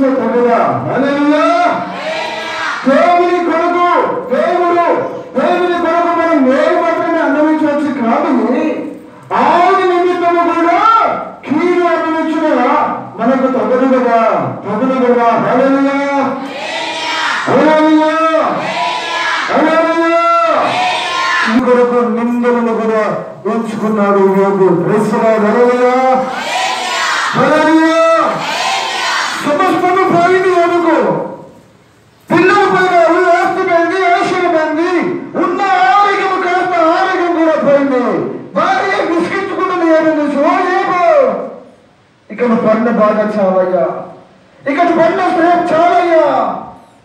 మనము మేరే దేవుని కొరకు దేవుడు దేవుని కొరకు మనం మేలు మాత్రమే అనుభవించవచ్చు కానీ ఆయన నిమిత్తము కూడా కీడు అనుభవించిన మనకు తగదు కదా తగదు కదా. హల్లెలూయా. హల్లెలూయా. కొరకు నిందలను కూడా ఉంచుకున్నాడు యోగు ప్రేసరా హల్లెలూయా హల్లెలూయా సమస్తము పోయింది యోగుకు పిల్లలు పోయినారు ఆస్తి పోయింది ఆశలు పోయింది ఉన్న ఆరోగ్యం కాస్త ఆరోగ్యం కూడా పోయింది భార్య విసిగించుకుంటుంది ఏమైంది ఏమో ఇక్కడ పడిన బాధ చాలయ్యా ఇక్కడ పడిన శ్రేయం చాలయ్యా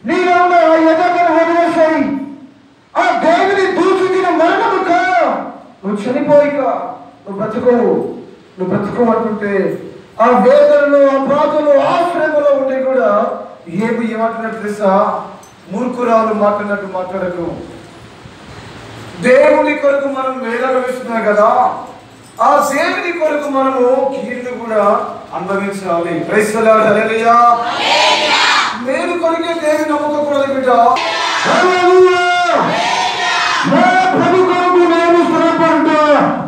నీలో ఉన్న ఆ యథార్థను వదిలేసాయి ఆ దేవుని దూషించిన మరణము కా నువ్వు చనిపోయిక నువ్వు బతుకోవు నువ్వు బతుకోమంటుంటే ఆ వేదనలో ఆ బాధలు ఆ శ్రమలో ఉండి కూడా ఏమి ఏమంటున్నట్టు తెలుసా మూర్ఖురాలు మాట్లాడినట్టు మాట్లాడకు దేవుని కొరకు మనం వేదన కదా ఆ దేవుని కొరకు మనము కీడును కూడా అనుభవించాలి. నేను కొరికే దేవుని నమ్మకూడదు బిడ్డ? హల్లెలూయా నా ప్రభు కొరకు నేను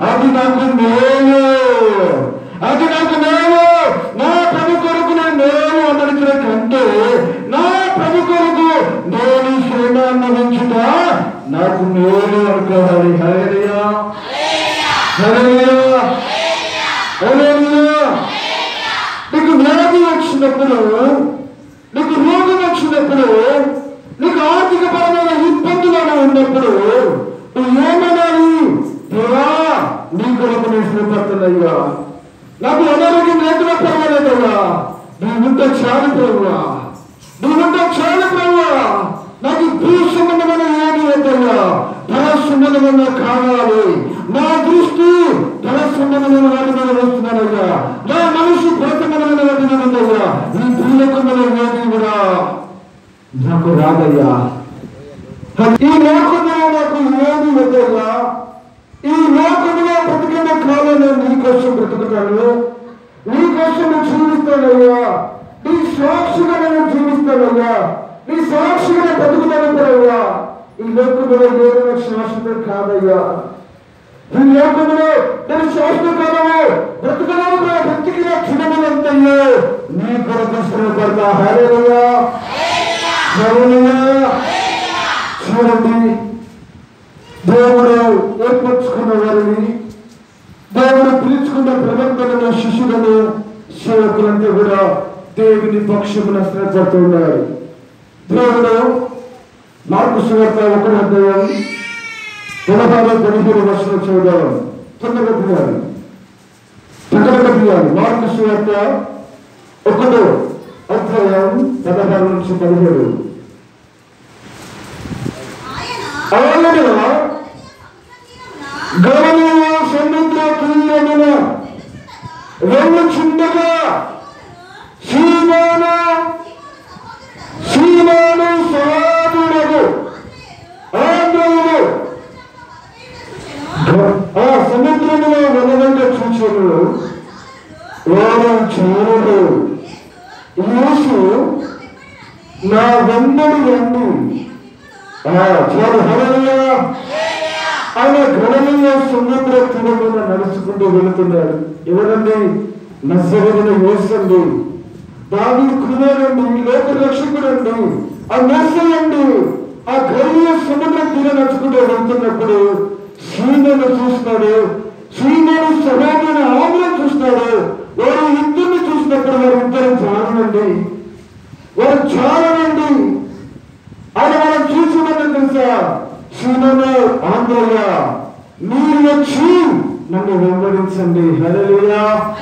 అది నాకు అది నాకు నా ప్రభు కొరకు నేను కంటే నా ప్రభు కొరకు నేను శ్రమ అన్నవించుట నాకు మేలు అనుకోవాలి. హల్లెలూయా హల్లెలూయా హల్లెలూయా నీకు వ్యాధి వచ్చినప్పుడు నీకు రోగం వచ్చినప్పుడు నీకు ఆర్థిక పరమైన ఇబ్బందులను ఉన్నప్పుడు నువ్వు ఏమనాలి? దేవా నీ కొరకు నేను శ్రమపడుతున్నాయ్యా. నాకు అనారోగ్యం లేకుండా పర్వాలేదయ్యా. నీ నువ్వుంటే చాలు ప్రభువా నీ నువ్వుంటే చాలు ప్రభువా నాకు భూ సంబంధమైన ఏమి లేదయ్యా. ధన సంబంధమైన కావాలి నా దృష్టి ధన సంబంధమైన వాటి మీద వస్తున్నానయ్యా. నా మనసు ప్రతిమమైన వాటి మీద ఉందయ్యా. ఈ భూలోకంలో వ్యాధి కూడా నాకు రాదయ్యా. ఈ లోకంలో నాకు ఏది వద్దయ్యా ఈ లోకంలో బ్రతికిన కాలం నేను నీకోసం బ్రతుకుతాను. నీకోసం నేను జీవిస్తానయ్యా. నీ సాక్షిగా నేను జీవిస్తానయ్యా. నీ సాక్షిగా నేను బ్రతుకుతానయ్యా ఈ లోకంలో ఏదైనా శాశ్వతం కాదయ్యా. ఈ లోకంలో నేను శాశ్వత కాలము బ్రతుకలను బ్రతికిన క్షణములంతయ్యో నీ కొరకు శ్రమపడతా. హరేనయ్యా చూడండి. దేవుడు ఏర్పరచుకున్న వారిని దేవుడు పిలుచుకున్న ప్రవర్తన శిష్యులను సేవకులంతా కూడా దేవుని పక్షమున శ్రద్ధపడుతున్నారు. దేవుడు మార్పు సువార్త ఒకటి అధ్యాయం పదహారు పదిహేడు వర్షాలు చూద్దాం తొందరగా తీయాలి. తొందరగా తీయాలి. మార్పు సువార్త ఒకటో అధ్యాయం పదహారు నుంచి పదిహేడు. ఆయన ఆయన గమనీయ సముద్ర తీరమున వెళ్ళుచుండగా సీమాను సీమాను వారు చూడు. యేసు నా వెంబడి రండి చూడు హల్లెలూయా. ఆయన గణనీయ సుందర తీరమున నడుచుకుంటూ వెళుతున్నాడు. ఎవరండి? నజరుడిన యేసండి. దాని కుమారుడు లోక రక్షకుడండి. ఆ నర్సయండి ఆ గణనీయ సముద్ర తీరం నడుచుకుంటూ వెళ్తున్నప్పుడు సీమను చూస్తాడు సీమను సమాధాన ఆమె చూస్తాడు వారు ఇద్దరిని చూసినప్పుడు వారు ఇద్దరు చాలనండి. వారు చాలనండి. అది మనం చూసినట్టు తెలుసా? సీమను ఆంధ్రయ్య మీరు వచ్చి నన్ను వెంబడించండి. హల్లెలూయా.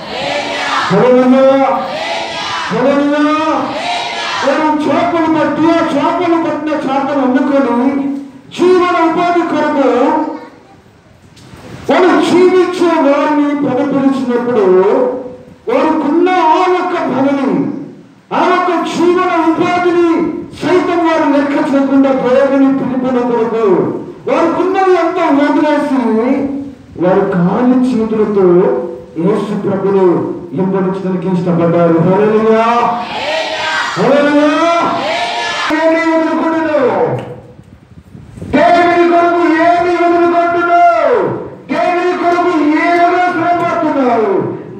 హల్లెలూయా. హల్లెలూయా. వారు చేపలు పట్టి ఆ చేపలు పట్టిన చేపలు అందుకొని జీవన ఉపాధి కొరకు వాళ్ళు జీవించే వారిని పదపరిచినప్పుడు వారికున్న ఆ యొక్క భవనం ఆ యొక్క జీవన ఉపాధిని సైతం వారు లెక్క చేయకుండా దేవుని పిలుపున కొరకు వారికున్నది అంతా వదిలేసి వారు కాలి చేతులతో యేసు ప్రభులు ఇంపడించడానికి ఇష్టపడ్డారు.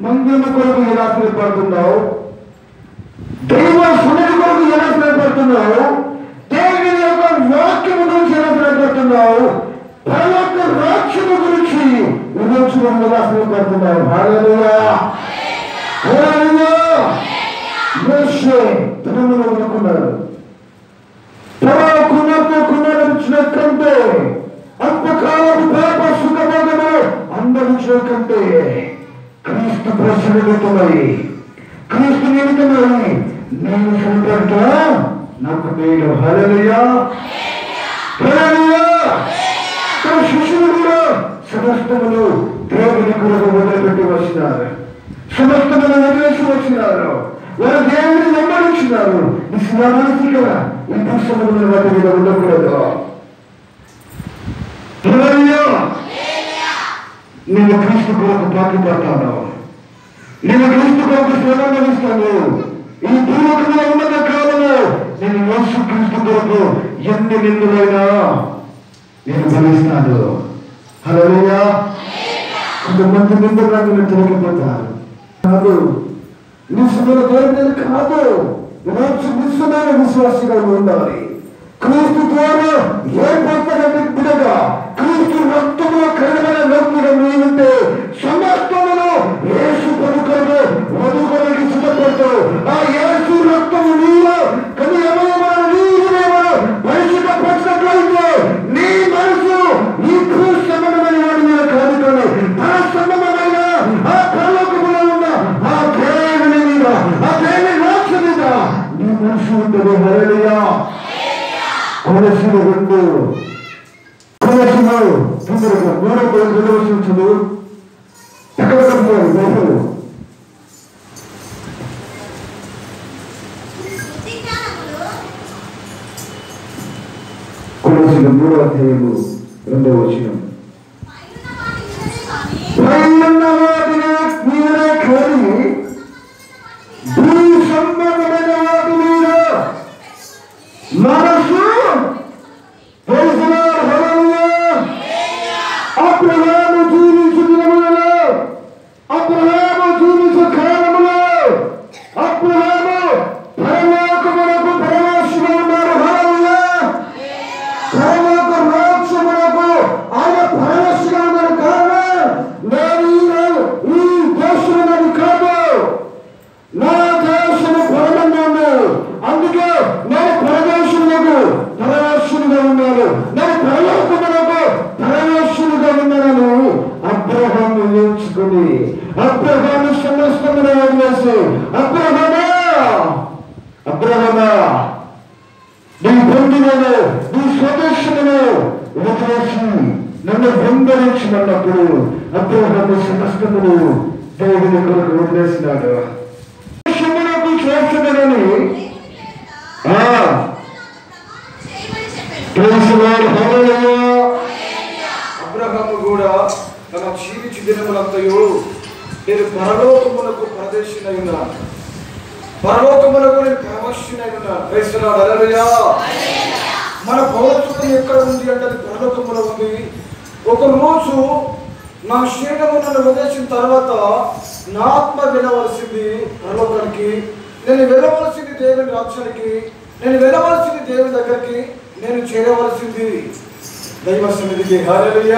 మందిరము కొరకు ఎలా స్థిరపడుతున్నావు దైవ సునది కొరకు ఎలా స్థిరపడుతున్నావు దేవుని యొక్క వాక్యము గురించి ఎలా స్థిరపడుతున్నావు పరలోక రాజ్యము గురించి విమోచన ఎలా స్థిరపడుతున్నావు ధనములు అనుకున్నాడు తమలో కుమార్తె కుమారించిన కంటే కంటే క్రీస్తు ప్రసన్నతమై క్రీస్తు నిమిత్తమై నేను సంపంట నాకు మేలు. హరలియా తన శిష్యులు కూడా సమస్తములు దేవుని కొరకు వదిలిపెట్టి వచ్చినారు. సమస్తములు వదిలేసి వచ్చినారు. వారు దేవుని వెంబడించినారు ఈ శివమానసిక ఈ పుస్తకములను వాటి మీద ఉండకూడదు. హల్లెలూయా. నేను క్రీస్తు కొరకు పాటు పడతాను. నేను క్రీస్తు కొరకు శ్రమ ఈ భూలోకంలో ఉన్నత కాలంలో నేను యేసు క్రీస్తు కొరకు ఎన్ని నిందులైనా నేను భరిస్తాను. హలో కొంతమంది నిందలను తొలగిపోతారు కాదు నిస్సుమైన కాదు. రోజు నిస్సుమైన విశ్వాసిగా ఉండాలి. క్రీస్తు ద్వారా ఏ పొందగంటే బిడగా క్రీస్తు రక్తంలో కడగల వ్యక్తిగా నీవుంటే సమస్తమును యేసు పలుకలు వదుకొని సిద్ధపడతావు. ఆ యేసు రక్తము నీలో కని అవయవాల నీరు పరిశుద్ధపరిచినట్లయితే నీ మనసు ఈ భూ సంబంధమైన వాడి మీద కాదు కానీ ఆ సంబంధమైన ఆ పరలోకములో ఉన్న ఆ దేవుని మీద ఆ దేవుని రాక్ష మీద నీ మనసు ఉంటుంది? హరలియా 권해시로 그런데요. 권해시로 분들에게 여러 번 들어오시면 저도 백악관을 내세요. 권해시는 뭐라 대고 그런데 오시면 바이런 나와 드는 이분의 권 సన్నిధికి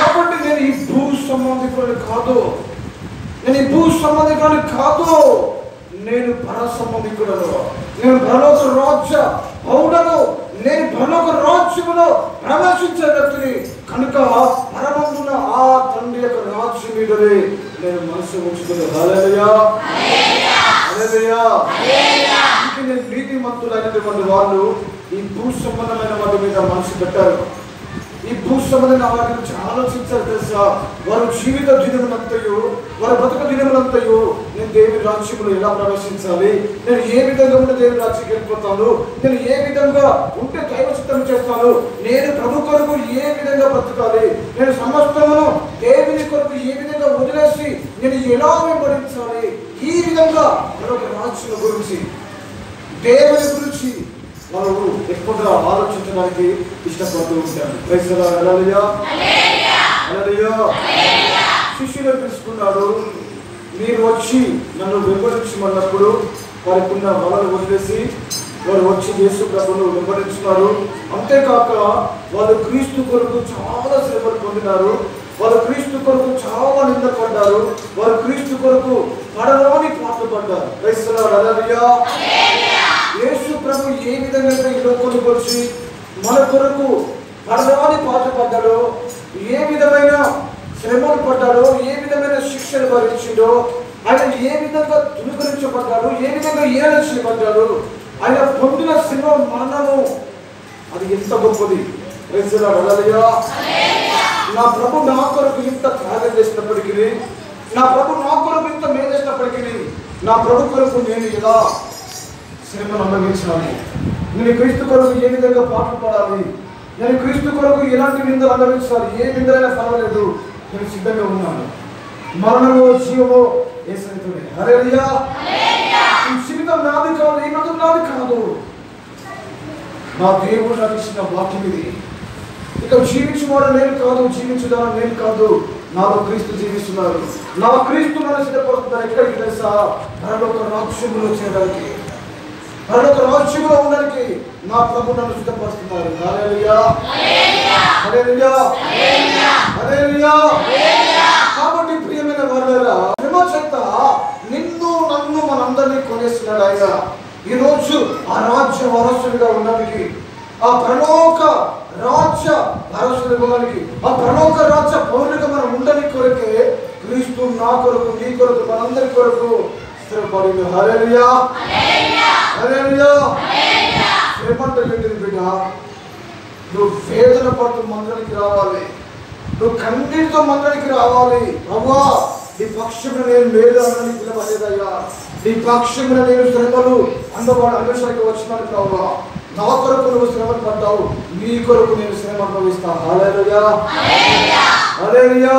కాబట్టి నేను ఈ భూ సంబంధికుడిని కాదు. నేను ఈ భూ సంబంధికుడిని కాదు. నేను పర సంబంధికుడను నేను పరలోక రాజ్య పౌడను నేను పరలోక రాజ్యములో ప్రవేశించే వ్యక్తిని కనుక పరమందున ఆ తండ్రి యొక్క రాజ్యం మీదనే నేను మనసు ఉంచుకుని హల్లెలూయా. హల్లెలూయా. అందుకే వాళ్ళు ఈ భూ సంబంధమైన వాటి మీద మనసు పెట్టారు. ఈ భూ సంబంధమైన వాటి గురించి ఆలోచించాలి తెలుసా? వారు జీవిత దినములంతయు వారి బతుక దినములంతయు నేను దేవుని రాజ్యములు ఎలా ప్రవేశించాలి? నేను ఏ విధంగా ఉంటే దేవుని రాజ్యానికి వెళ్ళిపోతాను? నేను ఏ విధంగా ఉంటే దైవచిత్తం చేస్తాను? నేను ప్రభు కొరకు ఏ విధంగా బ్రతకాలి? నేను సమస్తమును దేవుని కొరకు ఏ విధంగా వదిలేసి నేను ఎలా వెంబడించాలి? ఈ విధంగా మరొక రాజ్యం గురించి దేవుని గురించి వాళ్ళు ఎక్కువగా ఆలోచించడానికి ఇష్టపడుతూ ఉంటారు. శిష్యులు పిలుచుకున్నాడు. మీరు వచ్చి నన్ను వెంబడించమన్నప్పుడు వారికున్న వలలు వదిలేసి వారు వచ్చి యేసు ప్రభును వెంబడించున్నారు అంతేకాక వాళ్ళు క్రీస్తు కొరకు చాలా శ్రమలు పొందినారు. వారు క్రీస్తు కొరకు చాలా నిందపడ్డారు వారు క్రీస్తు కొరకు పడరాని పాటలు పడ్డారు. క్రైస్తవ హల్లెలూయా. ఏ విధంగా ఈ లోకంలోకి వచ్చి మన కొరకు పడరాని పాటపడ్డాడో ఏ విధమైన శ్రమలు పడ్డాడో ఏ విధమైన శిక్షలు భరించిండో ఆయన ఏ విధంగా ధృవీకరించబడ్డాడు ఏ విధంగా ఏడ చేయబడ్డాడు ఆయన పొందిన శ్రమ మరణము అది ఎంత గొప్పది. నా ప్రభు నా కొరకు ఇంత త్యాగం చేసినప్పటికీ నా ప్రభు నా కొరకు ఇంత మేలు చేసినప్పటికీ నా ప్రభు కొరకు నేను ఇలా శ్రమను అనుభవించాలి నేను క్రీస్తు కొరకు ఏ విధంగా పాటలు పాడాలి నేను క్రీస్తు కొరకు ఎలాంటి నిందలు అనుభవించాలి ఏ నిందలైనా పర్వాలేదు. నేను సిద్ధంగా ఉన్నాను. మరణమో జీవమో ఏ సరితోనే హల్లెలూయా జీవితం నాది కాదు ఈ మతం నాది కాదు. నా దేవుడు నాకు ఇచ్చిన వాక్యం ఇది. ఇక జీవించువాడు నేను కాదు జీవించుదాను నేను కాదు. నాలో క్రీస్తు జీవిస్తున్నారు. నా క్రీస్తు నన్ను సిద్ధపడుతున్నారు ఎక్కడికి తెలుసా? పరలోక రాజ్యములో చేయడానికి పరలోక రాజ్యములో ఉండడానికి నా ప్రభు నన్ను సిద్ధపరుస్తున్నారు. కాబట్టి ప్రియమైన వారులారా శ్రమ చేత నిన్ను నన్ను మనందరినీ కొనేస్తున్నాడు ఆయన. ఈ రోజు ఆ రాజ్య వారసుడిగా ఉండడానికి ఆ ప్రణోక రాజ్య వారసుడిగా ఉండడానికి ఆ ప్రణోక రాజ్య పౌరులుగా మనం ఉండని కొరకే క్రీస్తు నా కొరకు నీ కొరకు మనందరి కొరకు స్థిరపడింది. హల్లెలూయా. బిడ్డ? నువ్వు వేదన పడుతూ మందిరానికి రావాలి. నువ్వు కన్నీటితో మందిరానికి రావాలి. అవ్వా నీ పక్షమున నేను మేలు అన్నని పిలవలేదయ్యా. నీ పక్షమున నేను శ్రమలు అందవాడు అన్వేషణకి వచ్చినాను ప్రభావ నా కొరకు నువ్వు శ్రమలు పడ్డావు. నీ కొరకు నేను శ్రమ అనుభవిస్తా. హల్లెలూయా.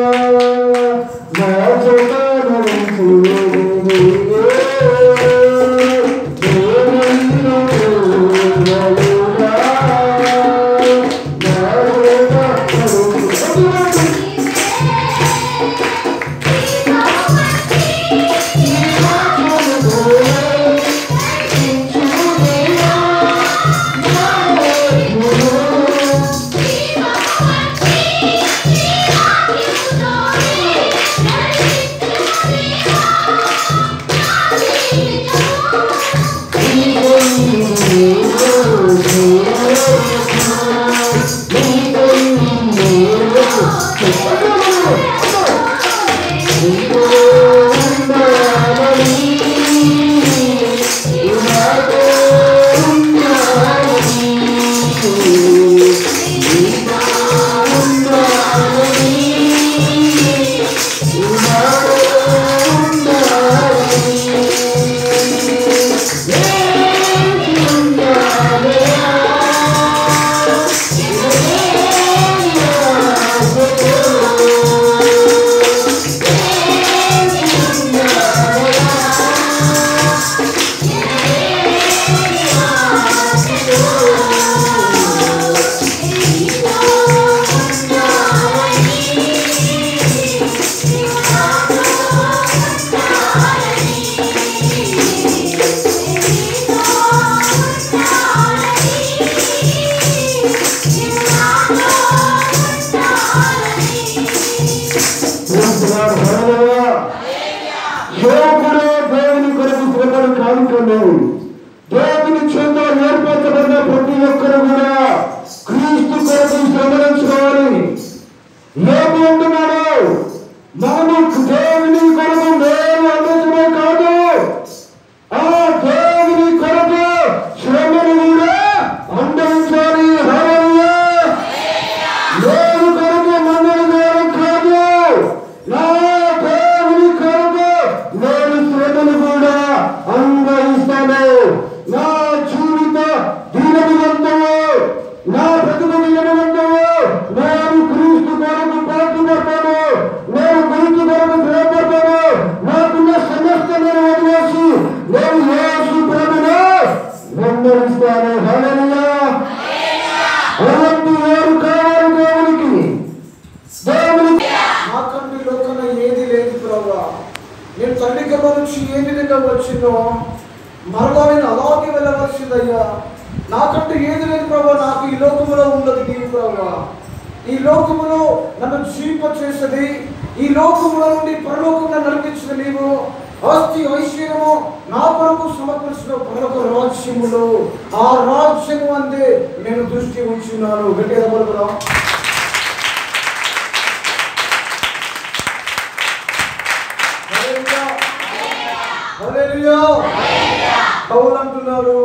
పౌలు అంటున్నారు.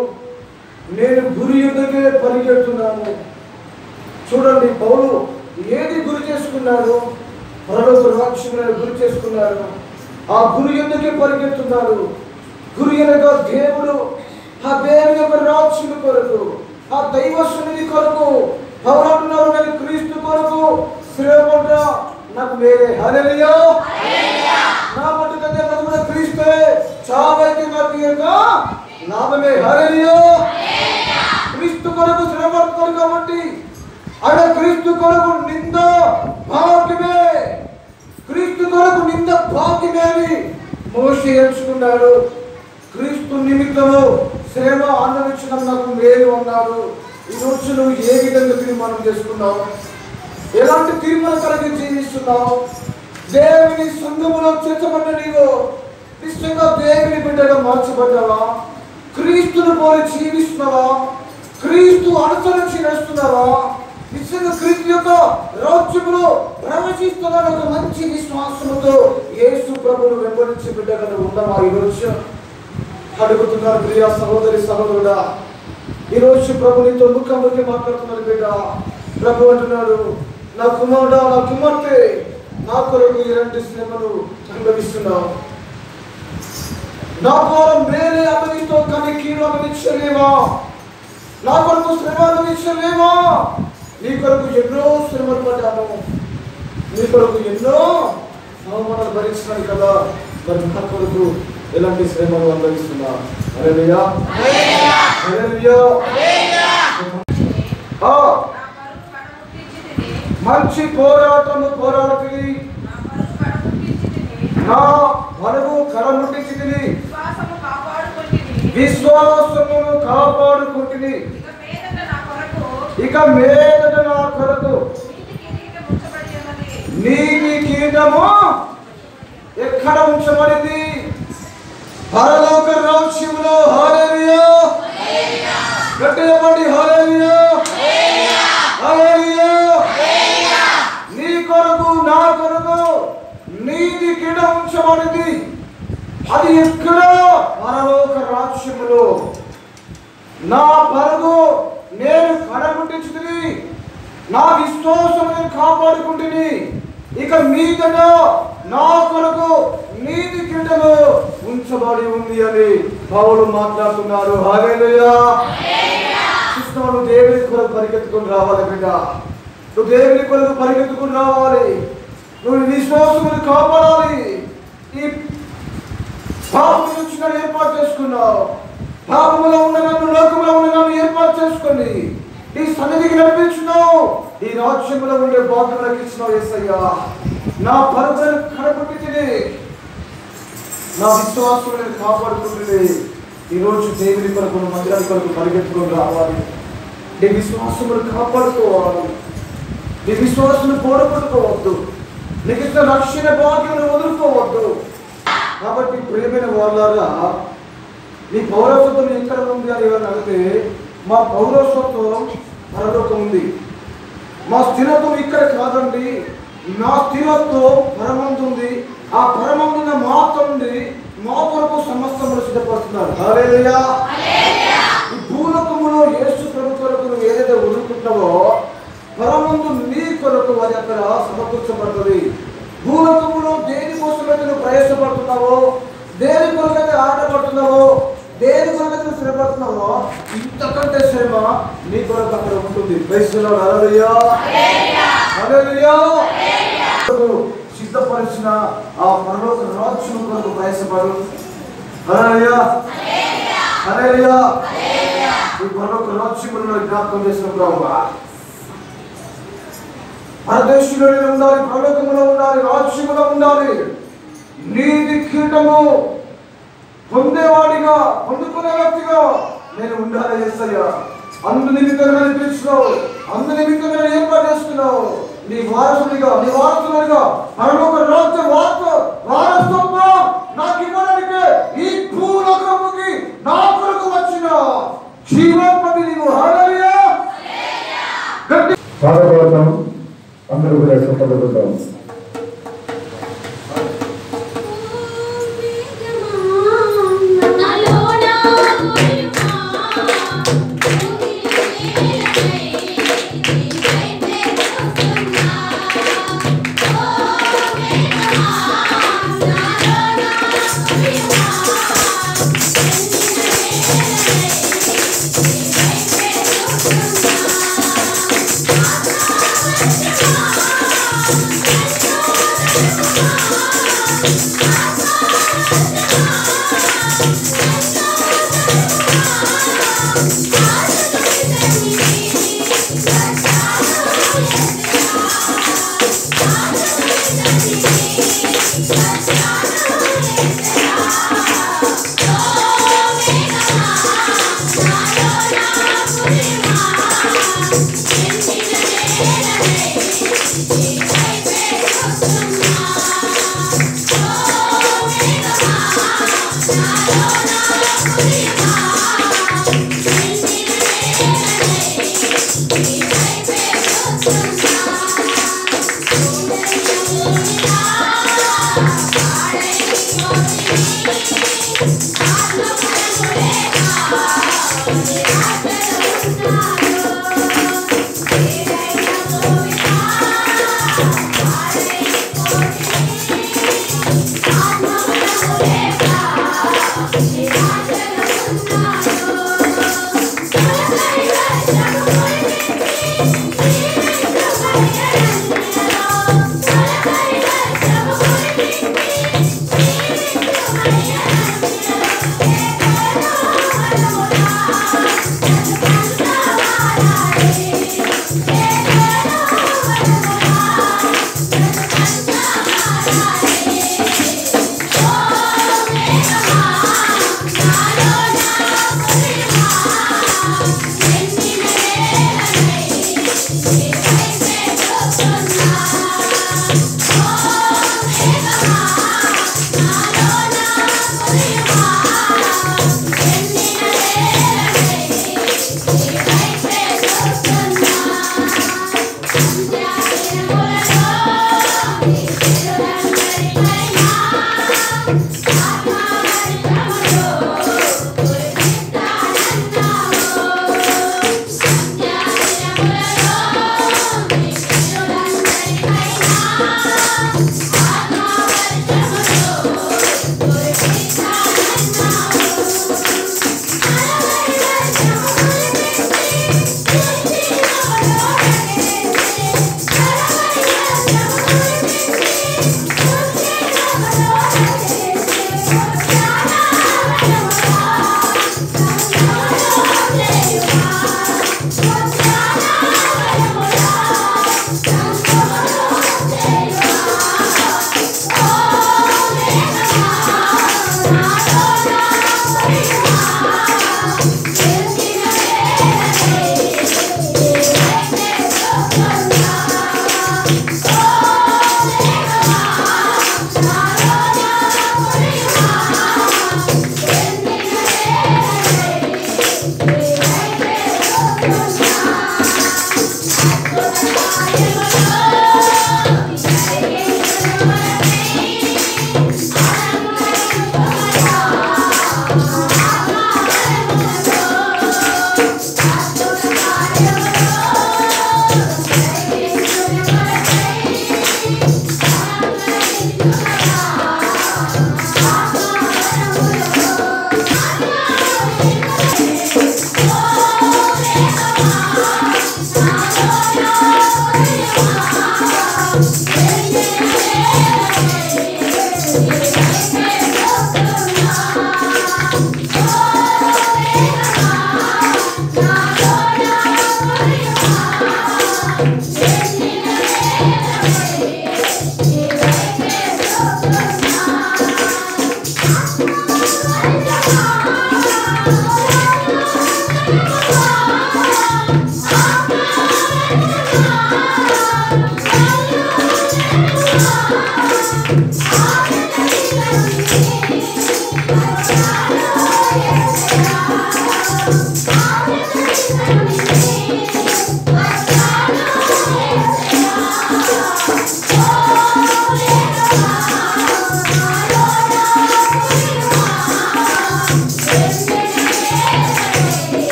నేను గురి ఎదుగే పరిగెడుతున్నాను చూడండి పౌలు ఏది గురి చేసుకున్నారు పరలోక రాక్షసులను గురి చేసుకున్నారు ఆ గురి ఎందుకే పరిగెత్తున్నారు? గురి అనగా దేవుడు ఆ దేవుని యొక్క రాక్షసుని కొరకు ఆ దైవస్సుని కొరకు పౌలు అంటున్నారు నేను క్రీస్తు కొరకు. శ్రేపడ్డ నాకు వేరే హరలియో నా మటుకంటే కూడా క్రీస్తే. చావైతే నాకు యొక్క లాభమే హల్లెలూయా క్రీస్తు కొరకు శ్రమపడతారు కాబట్టి ఆయన క్రీస్తు కొరకు నింద భాగ్యమే. క్రీస్తు కొరకు నింద భాగ్యమే అని మోసి ఎంచుకున్నాడు. క్రీస్తు నిమిత్తము శ్రమ అనుభవించడం నాకు మేలు అన్నాడు. ఈ రోజు నువ్వు ఏ విధంగా తీర్మానం చేసుకున్నావు? ఎలాంటి తీర్మానం కలిగి జీవిస్తున్నావు? దేవుని సంఘములో చేర్చబడ్డ నీవు నిశ్చయంగా దేవుని బిడ్డగా మార్చబడ్డావా? క్రీస్తును పోలి జీవిస్తున్నావా? క్రీస్తు అనుసరించి నడుస్తున్నావా? నిశ్చయంగా క్రీస్తు యొక్క రాజ్యములో ప్రవేశిస్తున్న ఒక మంచి విశ్వాసముతో యేసు ప్రభును వెంబడించి బిడ్డగా ఉన్నావా ఈ రోజు? అడుగుతున్నారు ప్రియా సహోదరి సహోదరుడా ఈ రోజు ప్రభు నీతో ముఖాముఖి మాట్లాడుతున్నారు బిడ్డ. ప్రభు అంటున్నాడు నా కుమారుడా నా కుమార్తె నా కొరకు ఇలాంటి శ్రమను అనుభవిస్తున్నావు. నా ద్వారా మేలే అనుభవిస్తూ కానీ కీడు అనుభవించలేవా? నా కొరకు శ్రమ అనుభవించలేవా? నీ కొరకు ఎన్నో శ్రమలు పడ్డాను. నీ కొరకు ఎన్నో అవమానాలు భరించినాను కదా. మరి నా కొరకు ఎలాంటి శ్రమలు అనుభవిస్తున్నా? ఆ, మంచి పోరాటము పోరాడుతుంది. నా మనము కడముట్టించింది విశ్వాసమును కాపాడుకుంటుంది ఇక మీదట నా కొరకు. నీతి కిరీటము ఎక్కడ ఉంచబడింది? పరలోక రాజ్యములో. హల్లెలూయా. గట్టిగా హల్లెలూయా. నీ కొరకు నా కొరకు నీతి ఉంచబడింది అది ఎక్కడ? పరలోక రాజ్యములో. నా పరుగు నేను కడముట్టించుతుంది నా విశ్వాసం నేను కాపాడుకుంటుంది ఇక మీదట నా కొరకు నీతి కిండలో ఉంచబడి ఉంది అని పౌలు మాట్లాడుతున్నారు. హాలేలుయా కృష్ణ దేవుని కొరకు పరిగెత్తుకుని రావాలి బిడ్డ. నువ్వు దేవుని కొరకు పరిగెత్తుకుని రావాలి. నువ్వు నీ విశ్వాసమును కాపాడాలి. ఈ పాపం నుంచి నన్ను ఏర్పాటు చేసుకున్నావు. పాపములో ఉన్న నన్ను లోకంలో ఉన్న నన్ను ఏర్పాటు చేసుకొని ఈ సన్నిధికి నడిపించున్నావు. ఈ రాజ్యంలో ఉండే బాధలకు ఇచ్చినావు ఎస్సయ్యా నా పరిచయం కడపట్టింది నా విశ్వాసం కాపాడుకుంటుంది ఈరోజు దేవుని కొరకు నువ్వు కొరకు పరిగెత్తుకొని రావాలి. నీ విశ్వాసమును కాపాడుకోవాలి. నీ విశ్వాసం పోడగొట్టుకోవద్దు నీకు రక్షణ భాగ్యం వదులుకోవద్దు. కాబట్టి ప్రియమైన వాళ్ళారా నీ పౌరసత్వం ఎక్కడ ఉంది అని ఎవరు అడిగితే మా పౌరసత్వం పరలోకం ఉంది. మా స్థిరత్వం ఇక్కడ కాదండి. నా స్థిరత్వం పరమందుంది ఆ పరమందున మాత్రండి మా కొరకు సమస్తములు సిద్ధపడుతున్నారు హల్లెలూయా. ఈ భూలోకములో యేసు ప్రభు కొరకు నువ్వు ఏదైతే వదులుకుంటావో పరమందు నీ కొరకు అది అక్కడ సమకూర్చబడుతుంది. భూలోకములో దేని కోసమైతే నువ్వు ప్రయాసపడుతున్నావో దేని కొరకైతే ఆటపడుతున్నావో దేని కొరకైతే శ్రమపడుతున్నావో ఇంతకంటే శ్రమ నీ కొరకు అక్కడ ఉంటుంది. సిద్ధపరిచిన ఆ పరలోక రాజ్యం కొరకు ప్రయాసపడు. హల్లెలూయా హల్లెలూయా ఈ పరలోక రాజ్యములను జ్ఞాపకం చేసిన ప్రభువా పరదేశంలోనే ఉండాలి ప్రభుత్వంలో ఉండాలి రాజ్యంలో ఉండాలి. నీతి కీటము పొందేవాడిగా పొందుకునే వ్యక్తిగా నేను ఉండాలి ఎస్సయ్యా అందు నిమిత్తంగా పిలుచున్నావు అందు నిమిత్తంగా ఏర్పాటు చేస్తున్నావు నీ వారసుడిగా నీ వారసుడిగా పరలోక రాజ్య వారస వారసత్వం నాకు ఇవ్వడానికి ఈ భూలోకముకి నా కొరకు వచ్చిన జీవోపతి నీవు. హాలయ్యా I'm going to wear a couple of those.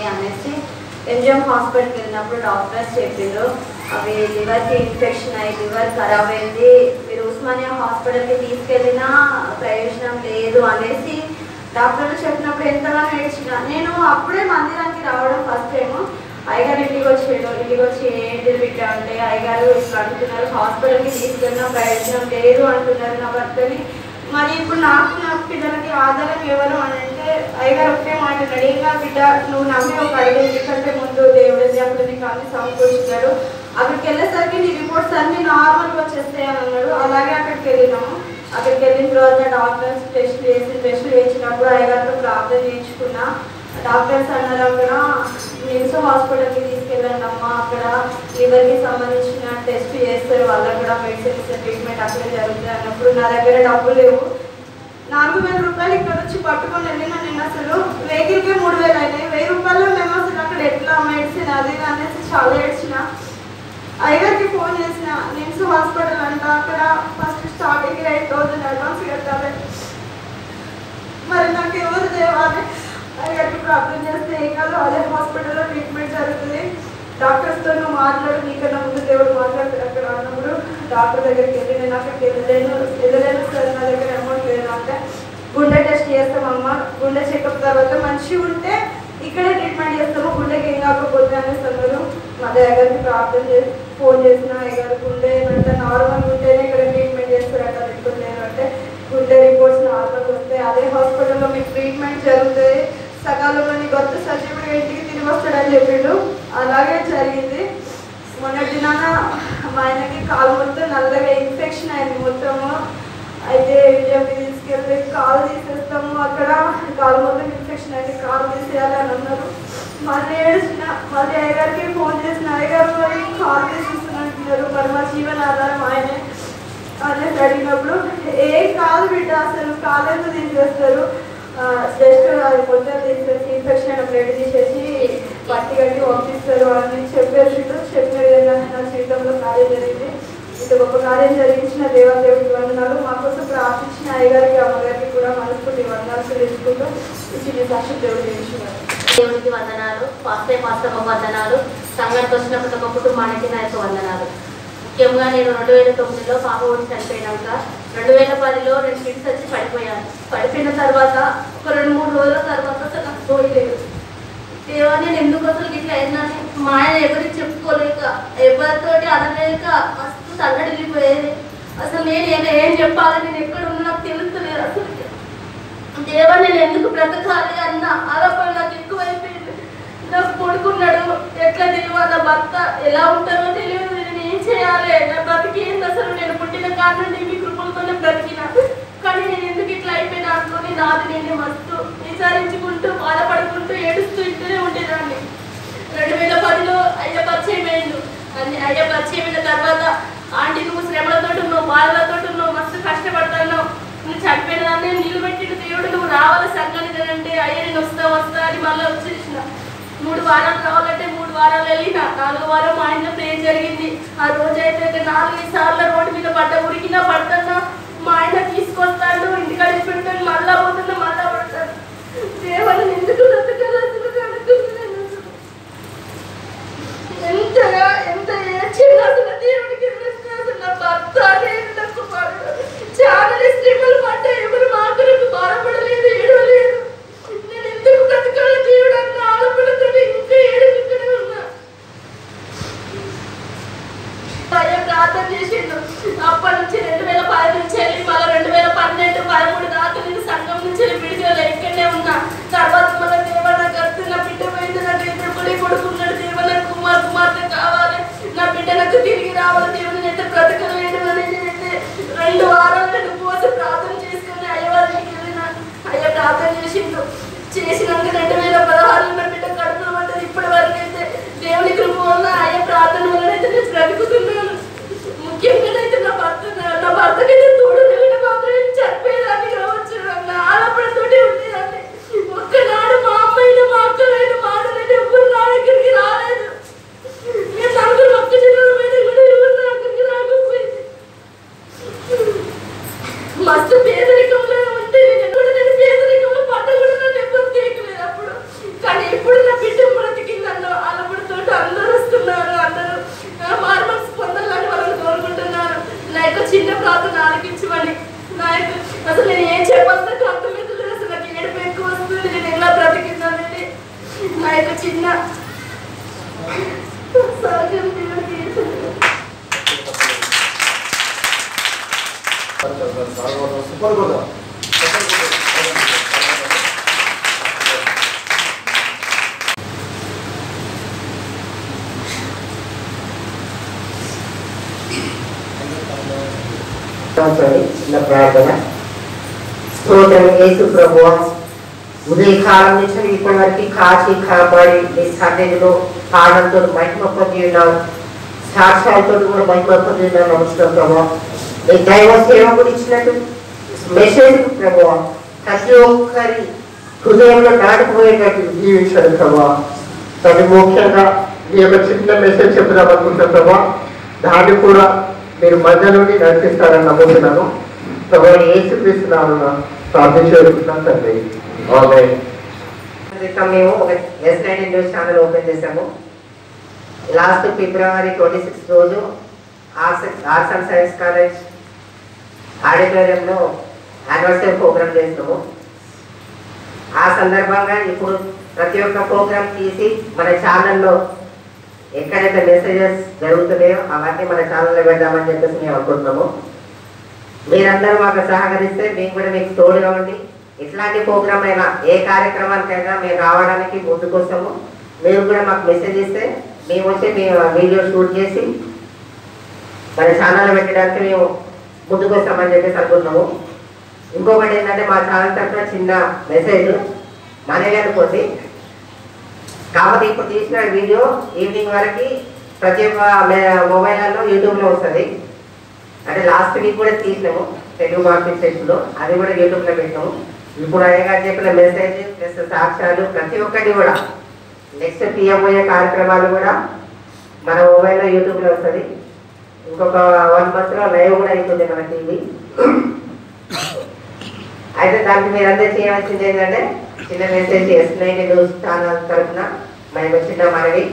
ఉంటుంది అనేసి ఎంజిఎం హాస్పిటల్కి వెళ్ళినప్పుడు డాక్టర్స్ చెప్పారు అవి లివర్కి ఇన్ఫెక్షన్ అయ్యి లివర్ ఖరాబ్ అయింది. మీరు ఉస్మానియా హాస్పిటల్కి తీసుకెళ్ళినా ప్రయోజనం లేదు అనేసి డాక్టర్లు చెప్పినప్పుడు ఎంతగానో ఏడ్చిన. నేను అప్పుడే మందిరానికి రావడం ఫస్ట్ ఏమో అయ్యగారు ఇంటికి వచ్చాడు ఇంటికి వచ్చి ఏంటి బిడ్డ అంటే అయ్యగారు ఇట్లా అంటున్నారు హాస్పిటల్కి తీసుకెళ్ళిన ప్రయోజనం లేదు అంటున్నారు నా భర్తని మరి ఇప్పుడు నాకు నా పిల్లలకి ఆధారం ఎవరు అని అంటే అయ్యగారు ఒకే మాట అన్నాడు. ఇంకా బిడ్డ నువ్వు నమ్మి ఒక ఐదు ఎందుకంటే ముందు దేవుడి అప్పుడు కానీ సమకూర్చున్నాడు అక్కడికి వెళ్ళేసరికి నీ రిపోర్ట్స్ అన్ని నార్మల్గా వచ్చేస్తాయి అని అన్నాడు. అలాగే అక్కడికి వెళ్ళినాము అక్కడికి వెళ్ళిన తర్వాత డాక్టర్స్ టెస్ట్ చేసి టెస్ట్ చేసినప్పుడు అయ్యగారితో ప్రార్థన చేయించుకున్నా. డాక్టర్స్ అన్నారు అక్కడ నిమ్స్ హాస్పిటల్కి తీసుకెళ్ళండి అమ్మ అక్కడ లివర్కి సంబంధించిన టెస్ట్ చేస్తారు. వాళ్ళకి కూడా మెడిసిన్స్ ట్రీట్మెంట్ అక్కడ జరుగుతుంది అన్నప్పుడు నా దగ్గర డబ్బులు లేవు. నాలుగు వేల రూపాయలు ఇక్కడ వచ్చి పట్టుకొని వెళ్ళిన నేను అసలు. వెహికల్కి మూడు వేలు అయినాయి. వెయ్యి రూపాయలు మేము అసలు అక్కడ ఎట్లా మెడిసిన్ అది అనేసి చాలా ఏడ్చిన. అయ్యగారికి ఫోన్ చేసిన. నిమ్స్ హాస్పిటల్ అంట. అక్కడ first starting eight thousand advance కట్టాలి. మరి నాకు ఎవరు దేవాలి అయ్యగారికి ప్రార్థన చేస్తే ఏం కాదు అదే హాస్పిటల్లో ట్రీట్మెంట్ జరుగుతుంది. డాక్టర్స్తో నువ్వు మాట్లాడు నీకన్నా ముందు దేవుడు మాట్లాడుతాడు అక్కడ అన్నప్పుడు డాక్టర్ దగ్గరికి వెళ్ళి నేను అక్కడికి వెళ్ళలేను వెళ్ళలేను సార్ నా దగ్గర అమౌంట్ లేదు అంటే గుండె టెస్ట్ చేస్తామమ్మ గుండె చెకప్ తర్వాత మంచిగా ఉంటే ఇక్కడే ట్రీట్మెంట్ చేస్తాము గుండెకి ఏం కాకపోతే అనేసి అన్నారు. మా దగ్గరికి ప్రార్థన చేసి ఫోన్ చేసిన అయ్యారు గుండె ఏమంటే నార్మల్ ఉంటేనే ఇక్కడ ట్రీట్మెంట్ చేస్తారట అంటే గుండె రిపోర్ట్స్ నార్మల్ వస్తే అదే హాస్పిటల్లో మీకు ట్రీట్మెంట్ జరుగుతుంది. సకాలంలో నీ భర్త సజీవుడు ఇంటికి తిరిగి వస్తాడని చెప్పిండు. అలాగే జరిగింది. మొన్నటి నాన్న మా ఆయనకి కాలు మొత్తం నల్లగా ఇన్ఫెక్షన్ అయింది మొత్తము. అయితే విజయకి తీసుకెళ్తే కాలు తీసేస్తాము. అక్కడ కాలు మొత్తం ఇన్ఫెక్షన్ అయింది. కాలు తీసేయాలి అని అన్నారు. మళ్ళీ ఏడ్చిన మళ్ళీ అయ్యగారికి ఫోన్ చేసిన అయ్యగారు మరి కాలు తీసేస్తున్నట్టున్నారు మరి మా జీవనాధారం ఆయనే. అనేసి అడిగినప్పుడు ఏ కాలు బిడ్డ అసలు కాలేదు తీసేస్తారు జస్ట్ అది మొత్తం ఇన్ఫెక్షన్ అయిన బ్లడ్ తీసేసి పట్టి కట్టి పంపిస్తారు. అని చెప్పేసిండు. చెప్పిన విధంగా నా జీవితంలో కార్యం జరిగింది. ఇంత గొప్ప కార్యం జరిగించిన దేవదేవుడికి వందనాలు. మాకోసం ప్రార్థించిన అయ్యగారికి అమ్మగారికి కూడా మనస్ఫూర్తి వందనాలు తెలుసుకుంటూ ఇచ్చి సాక్షి దేవుడు చేయించున్నారు దేవునికి వందనాలు పాస్తే పాస్తమ్మ వందనాలు సంఘానికి వచ్చిన ప్రతి ఒక్క కుటుంబానికి నా యొక్క వందనాలు. ముఖ్యంగా నేను రెండు వేల తొమ్మిదిలో పాప ఓడి చనిపోయినాక రెండు వేల పదిలో రెండు ఫిట్స్ వచ్చి పడిపోయాను పడిపోయిన తర్వాత ఒక రెండు మూడు రోజుల తర్వాత అసలు నాకు పోయలేదు దేవా నేను ఎందుకు అసలు ఇట్లా అయినాను మా ఆయన ఎవరికి చెప్పుకోలేక ఎవరితోటి అనలేక మస్తు తల్లడిల్లిపోయేది. అసలు నేను ఏం- ఏం చెప్పాలి? నేను ఎక్కడ ఉన్నా నాకు తెలుస్తలేదు అసలు దేవా నేను ఎందుకు బ్రతకాలి అన్న ఆరోపణ నాకు ఎక్కువైపోయింది. నాకు కొడుకున్నాడు ఎట్లా దేవా నా భర్త ఎలా ఉంటారో తెలియదు చేయాలి? నా బ్రతికేంది అసలు? నేను పుట్టిన కారణం మీ కృపలతోనే బ్రతికిన. కానీ నేను ఎందుకు ఇట్లా అయిపోయినా అనుకుని నాది నేనే మస్తు. విచారించుకుంటూ బాధపడుకుంటూ ఏడుస్తూ ఇంటూనే ఉండేదాన్ని. రెండు వేల పదిలో అయ్య పరిచయం అయిండు. అన్ని అయ్య పరిచయం అయిన తర్వాత ఆంటీ నువ్వు శ్రమలతో ఉన్నావు బాధలతో ఉన్నావు మస్తు కష్టపడతాను నువ్వు చనిపోయిన దాన్ని నీళ్ళు పెట్టిన దేవుడు నువ్వు రావాలి సంఘానికి అని నేను వస్తా వస్తా అని మళ్ళీ వచ్చేసిన. మూడు వారాలు కావాలంటే మూడు వారాలు వెళ్ళిన నాలుగు వారం మా ఇంట్లో ప్రేమ్ జరిగింది. ఆ రోజు అయితే నాలుగు సార్లు రోడ్డు మీద పడ్డ ఉరికినా పడుతున్నా మా ఆయన తీసుకొస్తాడు ఇంటికాడ పెడతాడు మళ్ళా పోతున్నా మళ్ళా పడతాడు. దేవుడు ఎందుకు ఎంతగా ఎంత ఏడ్చినా అసలు అసలు నా భర్త నేను చాలా స్త్రీలు పడ్డ ఎవరు మా కొరకు బాధపడలేదు ఏడవలేదు. నేను ఎందుకు బ్రతకాలి దేవుడు అన్న ఇంకా ఏడుకునే ఉన్నా అయ్యా ప్రార్థన చేసిండు అప్పటి నుంచి రెండు వేల పది నుంచి వెళ్ళి మళ్ళీ రెండు వేల పన్నెండు పదమూడు దాకా నేను సంఘం నుంచి వెళ్ళి విడిగా ఇక్కడనే ఉన్నా తర్వాత మళ్ళీ దేవన గట్టు నా బిడ్డ పోయింది నాకు ఇద్దరు కూడా కొడుకున్నాడు దేవన కుమార్ కుమార్తె కావాలి నా బిడ్డ నాకు తిరిగి రావాలి దేవుని అయితే బ్రతకలేడు అని నేనైతే రెండు వారాలు నేను పోసి ప్రార్థన చేసుకుని అయ్యవారికి వెళ్ళిన అయ్య ప్రార్థన చేసిండు చేసినాక రెండు వేల పదహారులో నా బిడ్డ కడుపులో పడ్డది ఇప్పటి వరకు అయితే దేవుని కృప వల్ల అయ్య ప్రార్థన వల్ల అయితే నేను బ్రతుకుతున్నాను ముఖ్యంగా అయితే నా భర్త నా భర్తకైతే తోడు లేకుండా మాత్రం చనిపోయేదాన్ని కావచ్చు నా ఆడపడతోటి ఉండేదాన్ని ఒక్కనాడు మా అమ్మాయిని మా అక్కలైన మా ఆడలైన ఎవరు నా దగ్గరికి రాలేదు మేము నలుగురు ఒక్క జిల్లాలో మీద కూడా ఎవరు నా దగ్గరికి రాకపోయింది మస్తు పేదరికంలో ఉంటే నేను కూడా నేను పేదరికంలో పడ్డ కూడా నన్ను ఎవ్వరు తీయకలేదు అప్పుడు కానీ ఇప్పుడు నా బిడ్డ బ్రతికింది అన్న అల్లబడితో అందరూ వస్తున్నారు అందరూ మార్మల్స్ పొందాలని వాళ్ళని కోరుకుంటున్నారు నా యొక్క చిన్న ప్రార్థన ఆలకించమని నా యొక్క అసలు నేను ఏం చెప్పాలి నాకు అర్థమైతే అసలు నాకు ఏడుపు ఎక్కువ వస్తుంది నేను ఎలా బ్రతికిందనేది నా యొక్క చిన్న సాగం దేవుడికి సూపర్ కూడా సంవత్సరాలు చిన్న ప్రార్థన స్తోత్రం యేసు ప్రభు ఉదయకాలం నుంచి ఇప్పటి వరకు కాచి కాపాడి నీ సన్నిధిలో పాడంతో మహిమ పొంది ఉన్నావు సాక్ష్యాలతో కూడా మహిమ పొంది ఉన్నావు నమస్కారం ప్రభు నీ దైవ సేవకుడు ఇచ్చినట్టు మెసేజ్ ప్రభు ప్రతి ఒక్కరి హృదయంలో దాటిపోయేటట్టు జీవించాడు ప్రభు అది ముఖ్యంగా ఈ యొక్క చిన్న మెసేజ్ చెప్దాం అనుకుంటాం ప్రభా దాన్ని కూడా మీరు మధ్య నుండి నడిపిస్తారని నమ్ముతున్నాను. ప్రభా ఏసుక్రీస్తున్నాను ప్రార్థించుకుంటున్నాను తండ్రి. మేము ఒక S nine news channel open చేశాము. లాస్ట్ ఫిబ్రవరి ట్వంటీ సిక్స్ రోజు arts arts and science college ఆడిటోరియంలో యానివర్సరీ ప్రోగ్రామ్ చేస్తాము ఆ సందర్భంగా ఇప్పుడు ప్రతి ఒక్క ప్రోగ్రామ్ తీసి మన ఛానల్లో ఎక్కడైతే మెసేజెస్ జరుగుతున్నాయో అవన్నీ మన ఛానల్లో పెడదామని చెప్పేసి మేము అనుకుంటున్నాము. మీరందరూ మాకు సహకరిస్తే మేము కూడా మీకు తోడుగా ఉండి ఇట్లాంటి ప్రోగ్రామ్ అయినా ఏ కార్యక్రమానికైనా మేము రావడానికి ముందుకొస్తాము. మీరు కూడా మాకు మెసేజ్ ఇస్తే మేము వచ్చి మేము వీడియో షూట్ చేసి మన ఛానల్ పెట్టడానికి మేము ముందుకు వస్తామని చెప్పేసి అనుకుంటున్నాము. ఇంకొకటి ఏంటంటే మా ఛానల్ తరఫున చిన్న మెసేజ్ మనవి అనుకోండి కాకపోతే ఇప్పుడు తీసిన వీడియో ఈవినింగ్ వరకు ప్రతి ఒక్క మొబైల్లో యూట్యూబ్లో వస్తుంది. అంటే లాస్ట్ వీక్ కూడా తీసినాము తెలుగు మార్కెట్ సెక్షన్లో అది కూడా యూట్యూబ్లో పెట్టాము. ఇప్పుడు అయ్యగా చెప్పిన మెసేజ్ ప్లస్ సాక్ష్యాలు ప్రతి ఒక్కటి కూడా. నెక్స్ట్ పిఎంఓఏ కార్యక్రమాలు కూడా మన మొబైల్లో యూట్యూబ్లో వస్తుంది. ఇంకొక వన్ మంత్లో లైవ్ కూడా అవుతుంది మన టీవీ అయితే దానికి మీరు చేయవలసింది ఏంటంటే చిన్న message S nine news channel తరఫున మేము చిన్న మనవి.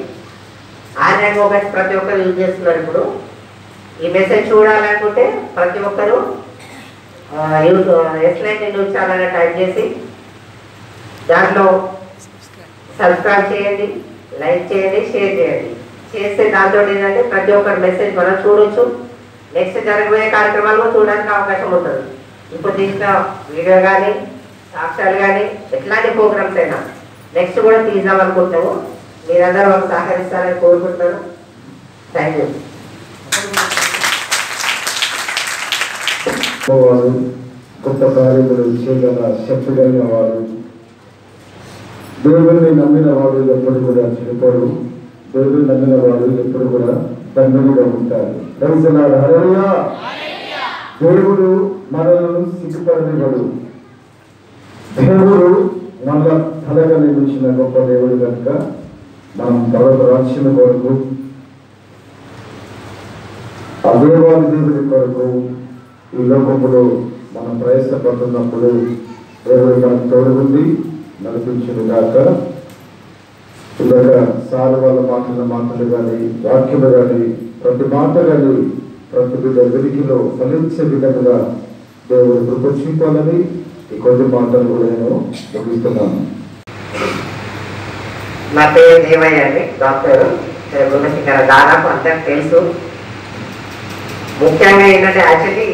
ఆన్లైన్ మొబైల్స్ ప్రతి ఒక్కరు యూజ్ చేస్తున్నారు ఇప్పుడు. ఈ మెసేజ్ చూడాలనుకుంటే ప్రతి ఒక్కరు S nine news channel type చేసి దాంట్లో సబ్స్క్రైబ్ చేయండి లైక్ చేయండి షేర్ చేయండి. చేస్తే దాంతో ఏంటంటే ప్రతి ఒక్కరి మెసేజ్ మనం చూడొచ్చు నెక్స్ట్ జరగబోయే కార్యక్రమాలు కూడా చూడడానికి అవకాశం ఉంటుంది ఇప్పుడు తీసిన వీడియో కానీ సాక్ష్యాలు కానీ ఎట్లాంటి ప్రోగ్రామ్స్ అయినా నెక్స్ట్ కూడా తీద్దాం అనుకుంటున్నాము మీరందరూ మాకు సహకరిస్తారని కోరుకుంటున్నాను థ్యాంక్ యూ వారు గొప్ప కార్యములు చేయగల శక్తి కలిగిన వారు దేవుడిని నమ్మిన వాడు ఎప్పుడు కూడా చెడిపోడు దేవుడు నమ్మిన వాడు ఎప్పుడు కూడా తండ్రిగా ఉంటారు దేవుడు మనలను సిగ్గుపడనివ్వడు దేవుడు మన తల అంతగా గొప్ప దేవుడు కనుక మనం పర్వత రాజ్యం కొరకు ఆ దేవుడి కొరకు ఈ లోకంలో మనం ప్రయత్నపడుతున్నప్పుడు దేవుడు మనకు తోడుగుండి నడిపించిన గాక ఇలాగ సార్ వాళ్ళ మాటల మాటలు కానీ వాక్యము కానీ ప్రతి మాట కానీ ప్రతి బిడ్డ వెలికిలో ఫలించే విధంగా దేవుడు కృప చూపాలని ఈ కొద్ది మాటలు కూడా నేను ముగిస్తున్నాను. నా పేరు దేవయ్య అండి డాక్టర్. గుణశిఖర దాదాపు అందరికి తెలుసు. ముఖ్యంగా ఏంటంటే యాక్చువల్లీ